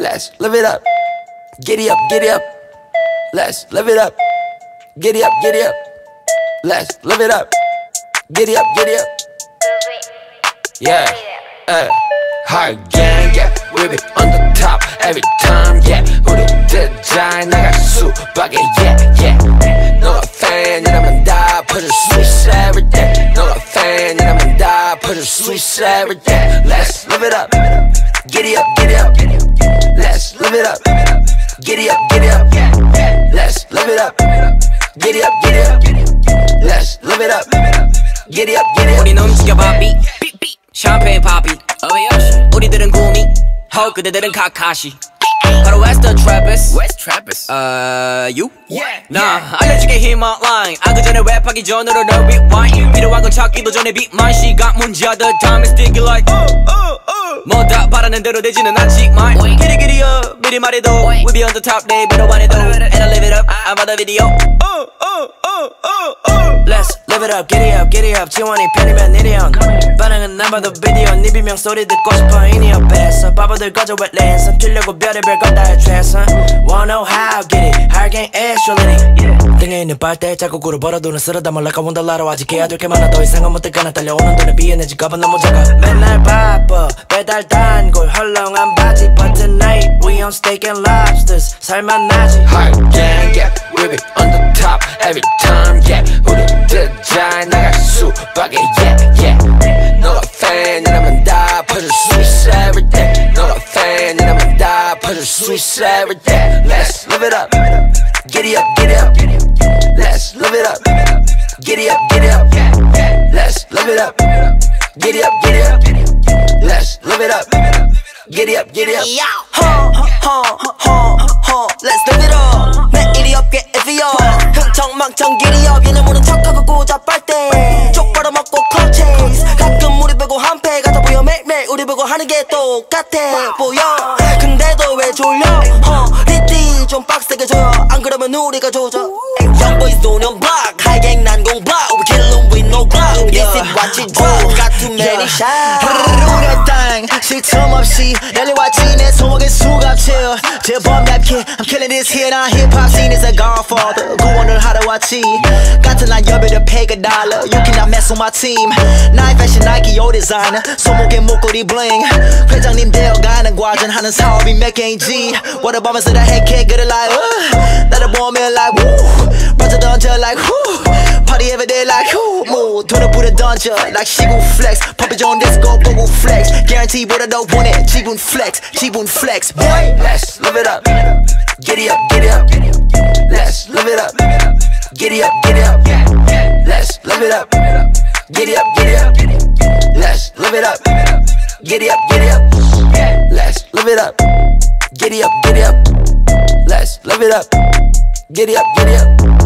Let's live it up. Giddy up, giddy up. Let's live it up. Giddy up, giddy up. Let's live it up. Giddy up, giddy up. Yeah. Uh, high gang, yeah. We be on the top every time, yeah. Who the design? I got soup, bucket, yeah, yeah. No fan, and I'm gonna die. Put a switch every day 너가 팬이라면 다 퍼줄 수 있어 every day. Let's live it up. Giddy up, giddy up. Let's live it up. Giddy up, giddy up. Let's live it up. Giddy up, giddy up. Let's live it up. Giddy up, giddy up. 우린 움직여봐 비 삐삐 샴페인 파피 우리들은 구미 허 그대들은 카카시 바로 West Trappist West Trappist. 어... you? Yeah, 나 알려주게 힘얼라인 아그 전에 랩하기 전으로 널 rewind 필요한 건 찾기도 전에 비만 시간 문제야 The time is ticking like 뭐다 바라는 대로 되지는 않지만 Get it get it up 미리 말해도 We be on the top they better want it though And I live it up I'm on the video Let's Live it up get it up get it up. 지원이 편이면 on 반응은 안 봐도 비디오 네 비명 소리 듣고 싶어 이니 옆에서. 바보들 거저 왜 랜선 틀려고 별의별 걸다 해 최선. Wanna know how get it. 하긴 actuality 등에 있는 빨대 자국으로 벌어두는 쓰러다 몰라 가본다 라로 아직 해야 될 게 많아. 더 이상은 못할 거나 딸려오는 돈에 비해 내 지갑은 너무 작아 맨날 바빠. 배달 단골 헐렁한 바지. But tonight we on steak and lobsters. 살만 나지. Hard gang, yeah. We be on the top. Every time, yeah. 우리 대장 나갈 수밖에, yeah, yeah. 너가 팬이라면 다 퍼줄 수 있어 every day. 너가 팬이라면 다 퍼줄 수 있어 every day. Let's live it up. Giddy up, giddy up. Let's live it up. Giddy up, giddy up. Let's live it up. Giddy up, giddy up. Let's live it up. Giddy up, giddy up. 허허허허 Let's live it up 매일이 없게 every up 흥청망청 길이 up 얘네 모른 똑같아 보여 근데도 왜 졸려 허리띠 좀 빡세게 줘요 안 그러면 우리가 조져 on block 하이갱 난공 block We killin' with no block This is what you do Got too many shots 우리의 땅 쉴틈 없이 열려왔지 내 소목의 수갑질 제법 얇게 I'm killing this here 나 힙합 scene is a godfather 구원을 하러 왔지 같은 난 여배를 pay a dollar You cannot mess with my team 나의 fashion Nike your designer 소목의 목걸이 bling 회장님 되어가는 과정 하는 사업이 몇 개인지 워터보면서 다 핵해 그를 like uh, 나를 보면 like woo 빠져 던져 like whoo Party every day like whoo move 돈을 뿌려 던져 like 시구 flex 펌프 좋은 disco 고구 flex guarantee 보다 더 원해 지분 flex 지분 flex boy Let's live it up. Giddy up, giddy up. Let's live it up. Giddy up, giddy up. Let's live it up. Giddy up, giddy up. Let's live it up. Giddy up, giddy up. Let's live it up. Giddy up, giddy up. Let's live it up. Giddy up, giddy up.